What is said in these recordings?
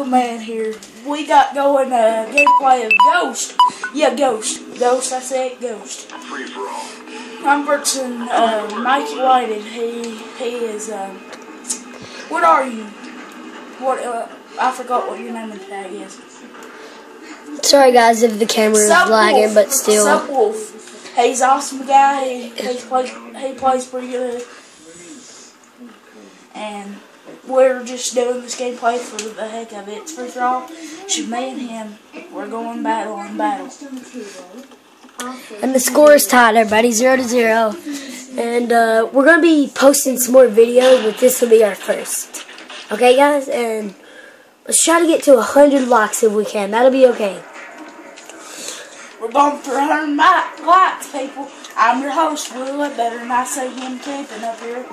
real man here. We got going a gameplay of Ghost. Yeah, Ghost. Ghost, I said Ghost. Free for all. I'm versus uh, Mikey Whited. He he is. Um, what are you? What? Uh, I forgot what your name and tag is. Sorry guys if the camera is lagging, but still. Subwolf. He's awesome guy. He, he plays he plays pretty good. And we're just doing this gameplay for the heck of it. It's free for all. Should me and him, we're going battle on battle. And the score is tied, everybody, zero to zero. And uh, we're gonna be posting some more videos, but this will be our first. Okay, guys, and let's try to get to hundred likes if we can. That'll be okay. We're going for 100 mi- likes, people. I'm your host, Will. Ledbetter than I say him camping up here.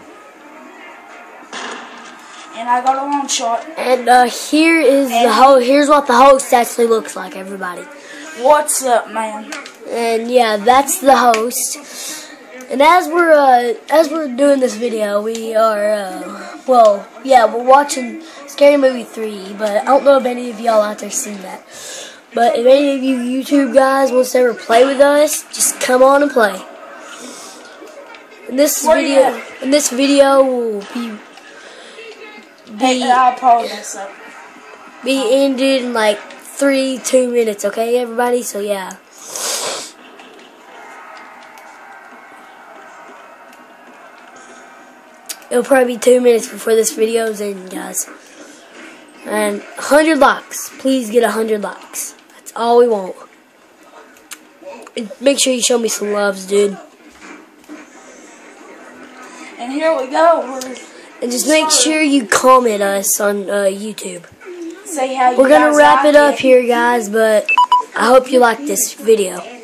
And I got a long shot. And uh, here is the ho. Here's what the host actually looks like, everybody. What's up, man? And yeah, that's the host. And as we're uh, as we're doing this video, we are uh, well, yeah, we're watching Scary Movie three. But I don't know if any of y'all out there seen that. But if any of you YouTube guys wants to ever play with us, just come on and play. And this you video, and this video will be be I apologize. Up. be ended in like three, two minutes. Okay, everybody. So yeah. It'll probably be two minutes before this video's in, guys. And 100 likes. Please get 100 likes. That's all we want. And make sure you show me some loves, dude. And here we go. We're And just make sure you comment us on uh, YouTube. say how you We're gonna wrap it up here, guys, but I hope you like this video.